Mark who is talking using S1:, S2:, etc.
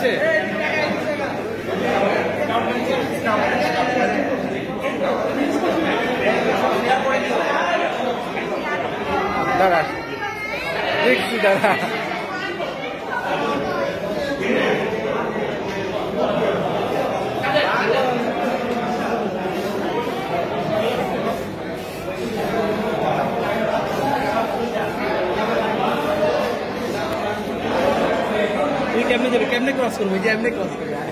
S1: 是。来来，这个是。ये कैमरे कैमरे क्रॉस करो मुझे कैमरे क्रॉस करो। यार